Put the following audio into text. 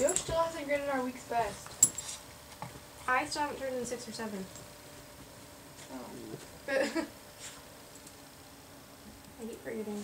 Joe still hasn't graded our week's best. I still haven't turned in six or seven. Oh. I keep forgetting.